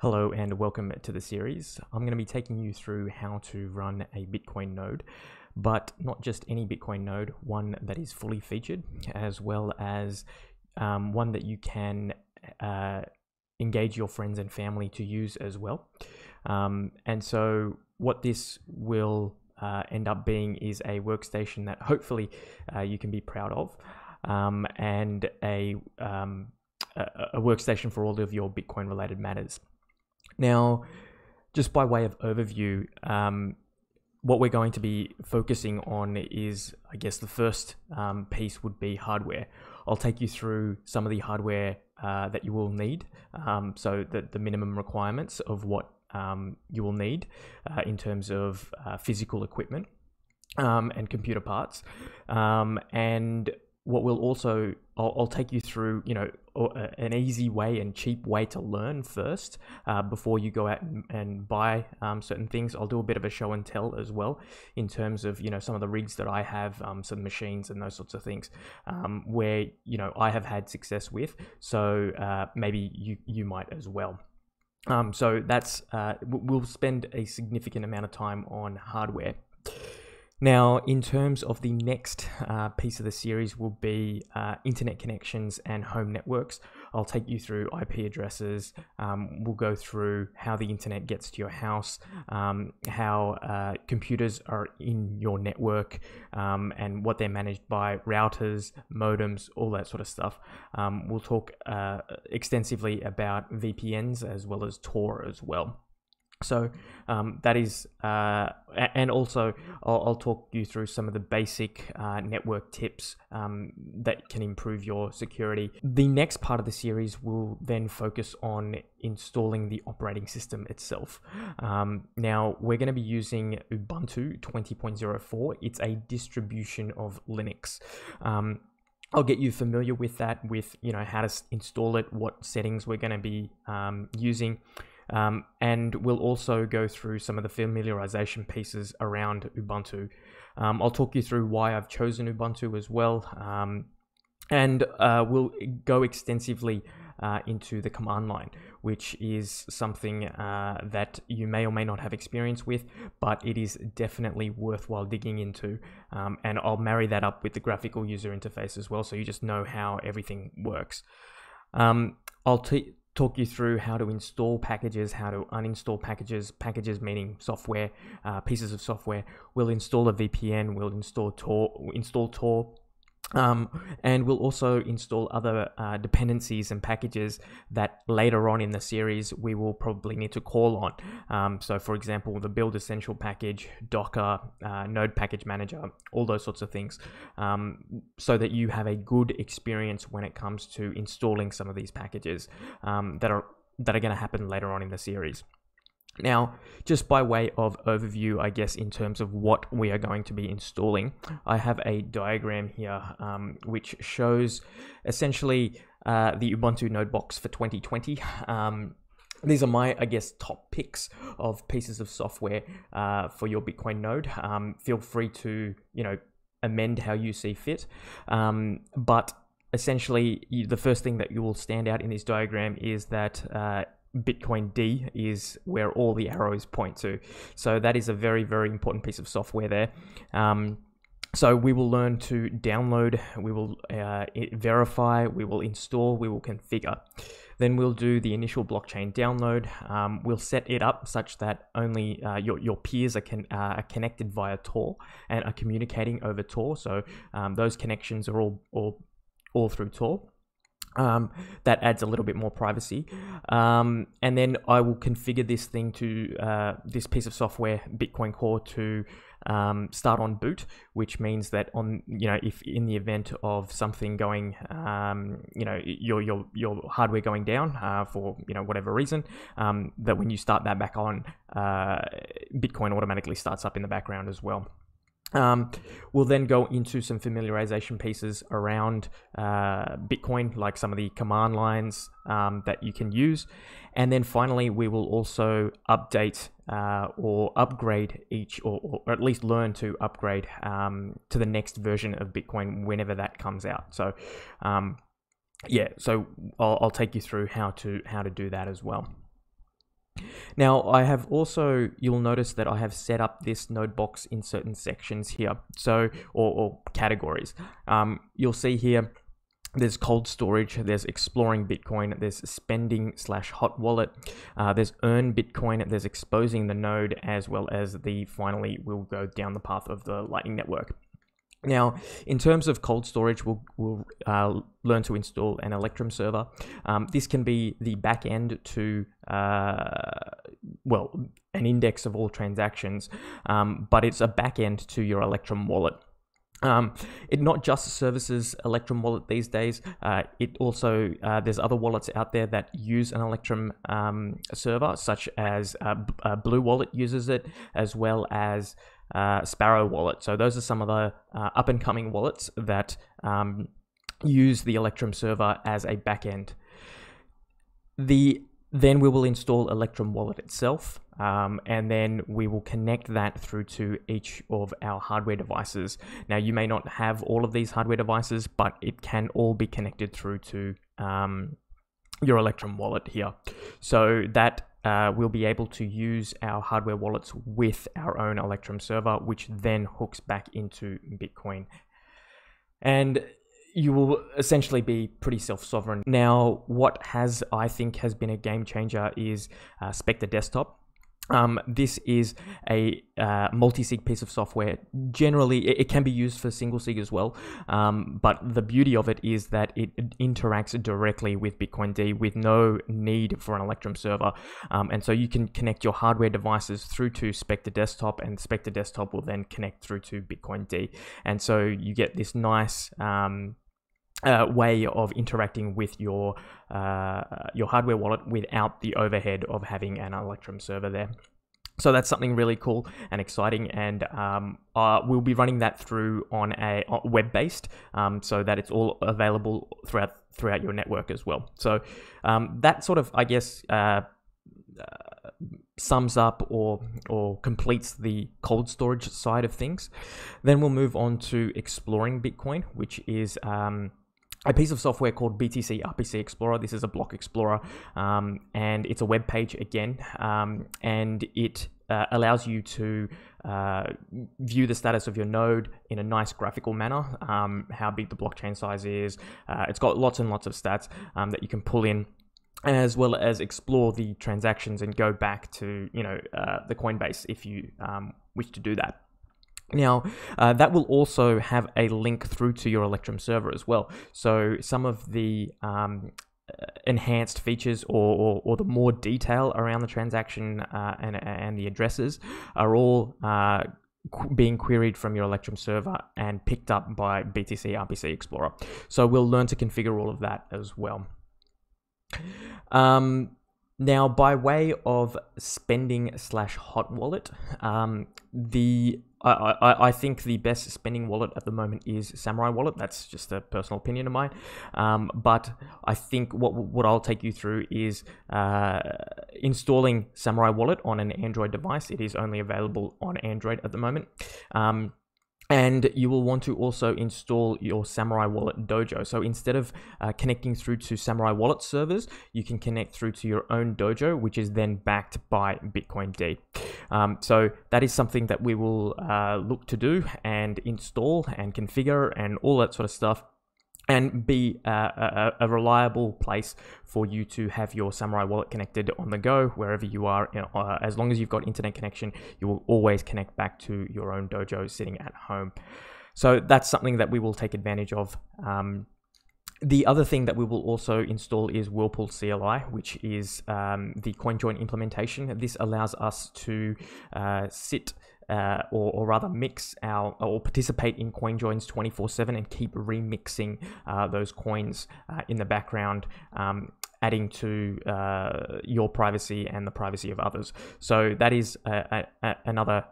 Hello and welcome to the series. I'm going to be taking you through how to run a Bitcoin node, but not just any Bitcoin node, one that is fully featured, as well as um, one that you can uh, engage your friends and family to use as well. Um, and so, what this will uh, end up being is a workstation that hopefully uh, you can be proud of, um, and a, um, a, a workstation for all of your Bitcoin related matters. Now, just by way of overview, um, what we're going to be focusing on is, I guess, the first um, piece would be hardware. I'll take you through some of the hardware uh, that you will need, um, so the, the minimum requirements of what um, you will need uh, in terms of uh, physical equipment um, and computer parts, um, and what we'll also I'll, I'll, take you through you know an easy way and cheap way to learn first uh, before you go out and, buy um, certain things. I'll do a bit of a show and tell as well in terms of you know some of the rigs that i have um, some machines and those sorts of things um, where you know i have had success with. So uh, maybe you you might as well. Um, so that's uh, we'll spend a significant amount of time on hardware now, in terms of the next uh, piece of the series, will be uh, internet connections and home networks. I'll take you through IP addresses. Um, we'll go through how the internet gets to your house, um, how uh, computers are in your network, um, and what they're managed by routers, modems, all that sort of stuff. Um, we'll talk uh, extensively about VPNs as well as Tor as well. So um, that is, uh, and also I'll, I'll, talk you through some of the basic uh, network tips um, that can improve your security. The next part of the series will then focus on installing the operating system itself. Um, now we're going to be using Ubuntu 20.04. It's a distribution of Linux. Um, I'll get you familiar with that, with you know how to install it, what settings we're going to be um, using. Um, and we'll also go through some of the familiarization pieces around Ubuntu. Um, I'll talk you through why I've chosen Ubuntu as well. Um, and uh, we'll go extensively uh, into the command line, which is something uh, that you may or may not have experience with, but it is definitely worthwhile digging into. Um, and I'll marry that up with the graphical user interface as well, so you just know how everything works. Um, I'll talk you through how to install packages, how to uninstall packages, packages meaning software, uh, pieces of software. We'll install a VPN, we'll install Tor, install Tor, um, and we'll also install other uh, dependencies and packages that later on in the series we will probably need to call on. Um, so, for example, the Build Essential package, Docker, uh, Node Package Manager, all those sorts of things, um, so that you have a good experience when it comes to installing some of these packages um, that are that are going to happen later on in the series. Now, just by way of overview, I guess, in terms of what we are going to be installing, I have a diagram here um, which shows essentially uh, the Ubuntu Nodebox for 2020. Um, these are my, I guess, top picks of pieces of software uh, for your Bitcoin node. Um, feel free to, you know, amend how you see fit. Um, but essentially, the first thing that you will stand out in this diagram is that uh, Bitcoin D is where all the arrows point to. So that is a very, very important piece of software there. Um, so we will learn to download, we will uh, verify, we will install, we will configure. Then we'll do the initial blockchain download. Um, we'll set it up such that only uh, your, your peers are, con- uh, are, connected via Tor and are communicating over Tor. So um, those connections are all, all, all through Tor. Um, that adds a little bit more privacy. Um, and then I will configure this thing to uh, this piece of software, Bitcoin Core, to um, start on boot, which means that on you know if in the event of something going, um, you know your your your hardware going down uh, for you know whatever reason, um, that when you start that back on, uh, Bitcoin automatically starts up in the background as well. Um, we'll then go into some familiarization pieces around uh, Bitcoin, like some of the command lines um, that you can use. And then finally, we will also update uh, or upgrade each, or, or, at least learn to upgrade um, to the next version of Bitcoin whenever that comes out. So, um, yeah, so I'll, I'll take you through how to how to do that as well. Now, I have also, you'll notice that I have set up this node box in certain sections here, so, or, or categories. Um, you'll see here, there's cold storage, there's exploring Bitcoin, there's spending slash hot wallet, uh, there's earn Bitcoin, there's exposing the node, as well as the finally we'll go down the path of the Lightning Network. Now, in terms of cold storage, we'll, we'll uh, learn to install an Electrum server. Um, this can be the back end to, uh, well, an index of all transactions, um, but it's a back end to your Electrum wallet. Um, it not just services Electrum wallet these days. Uh, it also uh, there's other wallets out there that use an Electrum um, server, such as uh, uh BlueWallet uses it, as well as uh, Sparrow Wallet. So those are some of the uh, up and coming wallets that um, use the Electrum server as a backend. The then we will install Electrum Wallet itself, um, and then we will connect that through to each of our hardware devices. Now, you may not have all of these hardware devices, but it can all be connected through to um, your Electrum wallet here. So that uh, we'll be able to use our hardware wallets with our own Electrum server, which then hooks back into Bitcoin. And you will essentially be pretty self-sovereign. Now, what has I think has been a game changer is uh, Specter Desktop. Um, this is a uh, multi-sig piece of software. Generally, it, it, can be used for single sig as well, um, but the beauty of it is that it, it, interacts directly with Bitcoin D with no need for an Electrum server. Um, and so you can connect your hardware devices through to Specter Desktop, and Specter Desktop will then connect through to Bitcoin D. And so you get this nice um, uh, way of interacting with your uh, your hardware wallet without the overhead of having an Electrum server there. So that's something really cool and exciting, and um, uh, we'll be running that through on a web-based, um, so that it's all available throughout throughout your network as well. So um, that sort of, I guess. Uh, uh, sums up or or completes the cold storage side of things. Then we'll move on to exploring Bitcoin, which is um, a piece of software called BTC RPC Explorer. This is a block explorer, um, and it's a web page again, um, and it uh, allows you to uh, view the status of your node in a nice graphical manner, um, how big the blockchain size is. Uh, it's got lots and lots of stats um, that you can pull in as well as explore the transactions and go back to you know uh, the Coinbase if you um, wish to do that. Now, uh, that will also have a link through to your Electrum server as well. So some of the um, uh, enhanced features or, or, or, the more detail around the transaction uh, and, and the addresses are all uh, qu- being queried from your Electrum server and picked up by BTC RPC Explorer. So we'll learn to configure all of that as well. Um, now, by way of spending slash hot wallet, um, the I, I, I think the best spending wallet at the moment is Samourai Wallet. That's just a personal opinion of mine. Um, but I think what what I'll take you through is uh, installing Samourai Wallet on an Android device. It is only available on Android at the moment. Um, and you will want to also install your Samourai Wallet Dojo. So instead of uh, connecting through to Samourai Wallet servers, you can connect through to your own dojo, which is then backed by Bitcoin D. Um, so that is something that we will uh, look to do and install and configure and all that sort of stuff and be a, a, reliable place for you to have your Samourai wallet connected on the go wherever you are. You know, uh, as long as you've got internet connection, you will always connect back to your own dojo sitting at home. So that's something that we will take advantage of. Um, the other thing that we will also install is Whirlpool CLI, which is um, the CoinJoin implementation. This allows us to uh, sit uh, or, or, rather mix our or participate in CoinJoins 24/7 and keep remixing uh, those coins uh, in the background. Um, adding to uh, your privacy and the privacy of others. So that is a, a, another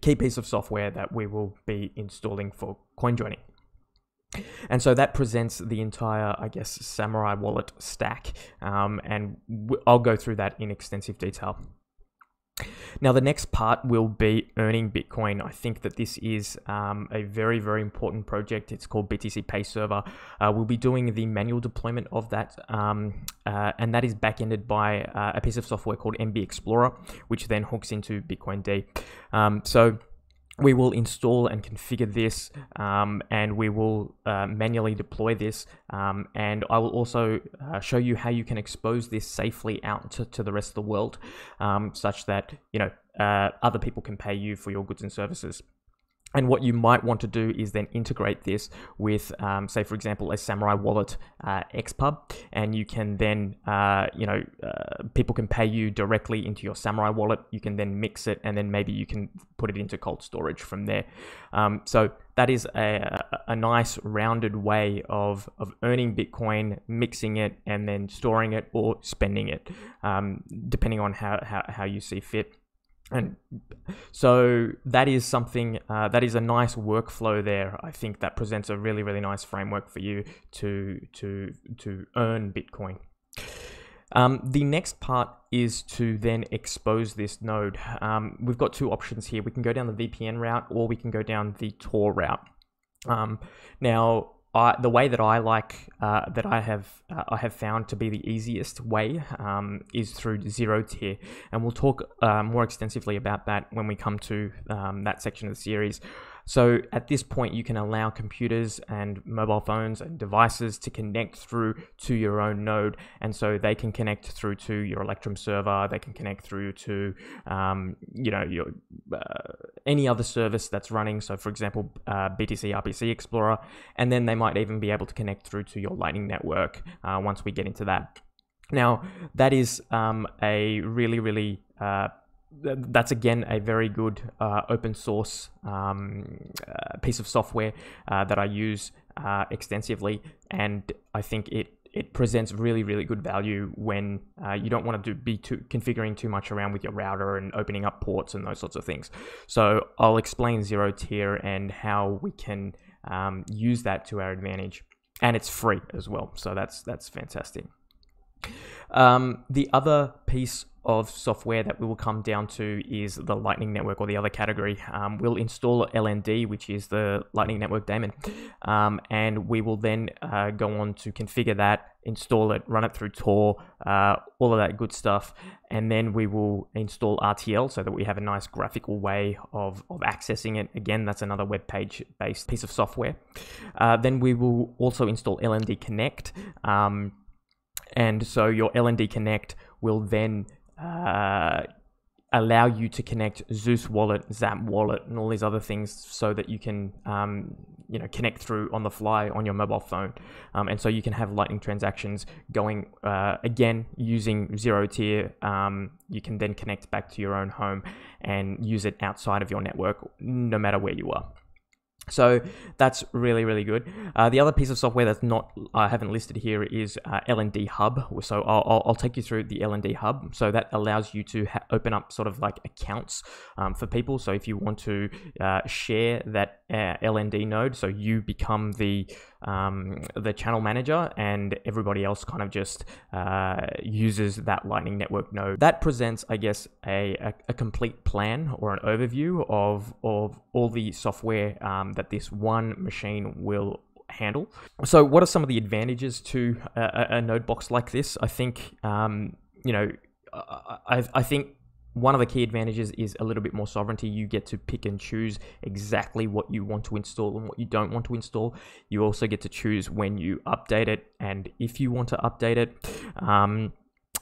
key piece of software that we will be installing for coin joining. And so that presents the entire, I guess, Samourai wallet stack, um, and I'll go through that in extensive detail. Now, the next part will be earning Bitcoin. I think that this is um, a very, very important project. It's called BTCPay Server. Uh, we'll be doing the manual deployment of that, um, uh, and that is backended by uh, a piece of software called NBXplorer, which then hooks into Bitcoin D. Um, so we will install and configure this um, and we will uh, manually deploy this um, and I will also uh, show you how you can expose this safely out to, to the rest of the world um, such that you know uh, other people can pay you for your goods and services. And what you might want to do is then integrate this with, um, say, for example, a Samourai Wallet uh, XPub, and you can then, uh, you know, uh, people can pay you directly into your Samourai Wallet. You can then mix it, and then maybe you can put it into cold storage from there. Um, so that is a, a nice rounded way of, of earning Bitcoin, mixing it, and then storing it or spending it, um, depending on how, how, how you see fit and so that is something uh, that is a nice workflow there i think that presents a really really nice framework for you to to to earn bitcoin um, the next part is to then expose this node. Um, we've got two options here. We can go down the VPN route or we can go down the Tor route. Um, now, I, the way that I like uh, that I have uh, I have found to be the easiest way um, is through ZeroTier, and we'll talk uh, more extensively about that when we come to um, that section of the series. So at this point, you can allow computers and mobile phones and devices to connect through to your own node. And so they can connect through to your Electrum server. They can connect through to, um, you know, your uh, any other service that's running. So for example, uh, BTC RPC Explorer. And then they might even be able to connect through to your Lightning Network uh, once we get into that. Now, that is um, a really, really uh, that's again a very good uh, open source um, uh, piece of software uh, that I use uh, extensively, and I think it it presents really really good value when uh, you don't want to do, be too, configuring too much around with your router and opening up ports and those sorts of things. So I'll explain ZeroTier and how we can um, use that to our advantage, and it's free as well. So that's that's fantastic. Um, the other piece of software that we will come down to is the Lightning Network or the other category. Um, we'll install LND, which is the Lightning Network daemon, um, and we will then uh, go on to configure that, install it, run it through Tor, uh, all of that good stuff, and then we will install RTL so that we have a nice graphical way of, of accessing it. Again, that's another web page based piece of software. Uh, then we will also install LND Connect. Um, and so your LND Connect will then uh, allow you to connect Zeus Wallet, Zap Wallet, and all these other things, so that you can, um, you know, connect through on the fly on your mobile phone, um, and so you can have Lightning transactions going uh, again using ZeroTier. Um, you can then connect back to your own home and use it outside of your network, no matter where you are. So that's really, really good. Uh, the other piece of software that's not I haven't listed here is uh, LND Hub. So I'll, I'll, take you through the LND Hub. So that allows you to open up sort of like accounts um, for people. So if you want to uh, share that uh, LND node, so you become the um, the channel manager, and everybody else kind of just uh, uses that Lightning Network node. That presents, I guess, a, a, a complete plan or an overview of, of all the software um, that this one machine will handle. So, what are some of the advantages to a, a node box like this? I think, um, you know, I, I think one of the key advantages is a little bit more sovereignty. You get to pick and choose exactly what you want to install and what you don't want to install. You also get to choose when you update it and if you want to update it. Um,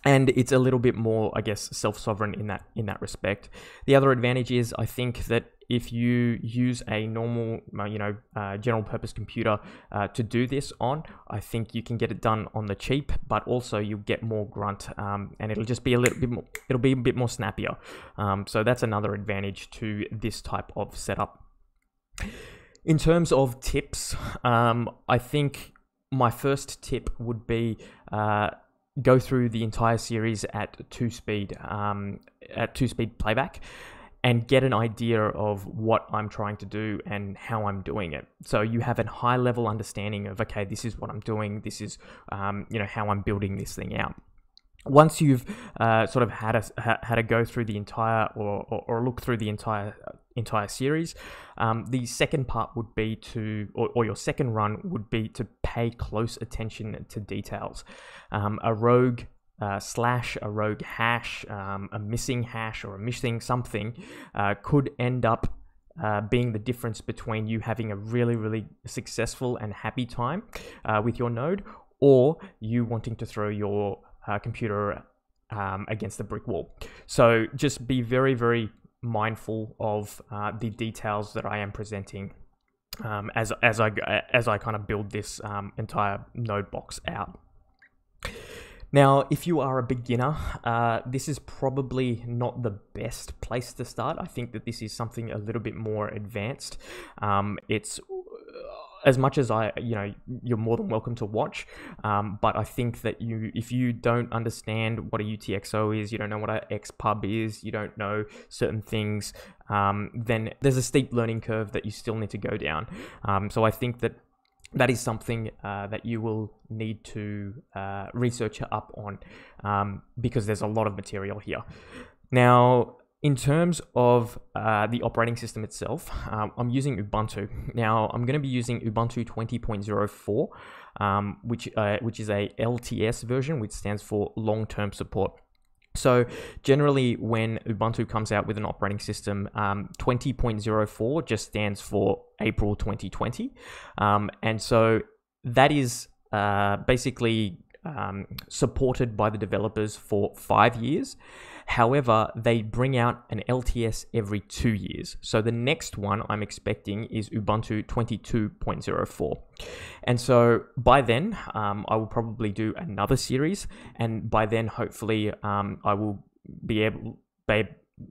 and it's a little bit more, I guess, self-sovereign in that in that respect. The other advantage is, I think that if you use a normal, uh, you know, uh, general purpose computer uh, to do this on, I think you can get it done on the cheap, but also you'll get more grunt, um, and it'll just be a little bit more, it'll be a bit more snappier. Um, so that's another advantage to this type of setup. In terms of tips, um, I think my first tip would be uh, go through the entire series at two speed, um, at two speed playback and get an idea of what I'm trying to do and how I'm doing it. So you have a high level understanding of okay, this is what I'm doing. This is um, you know how I'm building this thing out. once you've uh, sort of had a had to go through the entire or, or, or, look through the entire entire series, um, the second part would be to or, or, your second run would be to pay close attention to details. Um, a rogue uh, slash, a rogue hash, um, a missing hash, or a missing something uh, could end up uh, being the difference between you having a really, really successful and happy time uh, with your node, or you wanting to throw your uh, computer um, against the brick wall. So just be very, very mindful of uh, the details that I am presenting um, as as I as I kind of build this um, entire node box out. Now, if you are a beginner, uh, this is probably not the best place to start. I think that this is something a little bit more advanced. Um, it's as much as I, you know, you're more than welcome to watch. Um, but I think that you, if you don't understand what a UTXO is, you don't know what a XPub is, you don't know certain things, um, then there's a steep learning curve that you still need to go down. Um, so I think that that is something uh, that you will need to uh, research up on um, because there's a lot of material here. Now, in terms of uh, the operating system itself, um, I'm using Ubuntu. Now, I'm going to be using Ubuntu 20.04, um, which, uh, which is a LTS version, which stands for long-term support. So generally, when Ubuntu comes out with an operating system, um, 20.04 just stands for April 2020. Um, and so that is uh, basically um, supported by the developers for five years. However, they bring out an LTS every two years. So the next one I'm expecting is Ubuntu 22.04. And so by then, um, I will probably do another series. And by then, hopefully, um, I will be able be,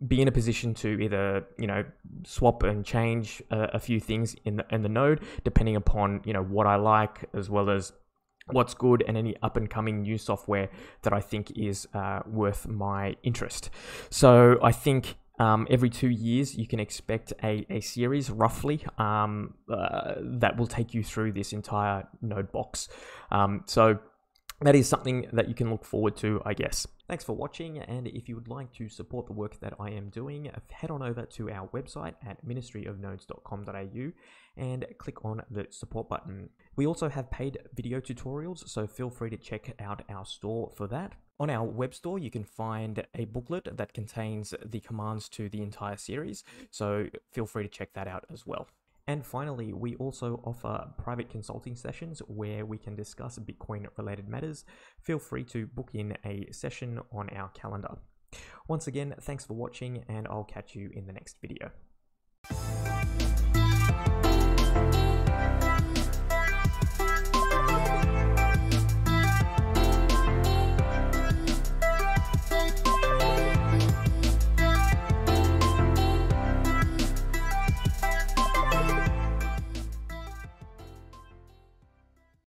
be in a position to either you know swap and change a, a few things in the in the node depending upon you know what I like as well as what's good and any up and coming new software that I think is uh, worth my interest. So I think um, every two years you can expect a, a series roughly um, uh, that will take you through this entire node box. Um, so that is something that you can look forward to, I guess. Thanks for watching, and if you would like to support the work that I am doing, head on over to our website at ministryofnodes.com.au and click on the support button. We also have paid video tutorials, so feel free to check out our store for that. On our web store, you can find a booklet that contains the commands to the entire series, so feel free to check that out as well. And finally, we also offer private consulting sessions where we can discuss Bitcoin related matters. Feel free to book in a session on our calendar. Once again, thanks for watching and I'll catch you in the next video.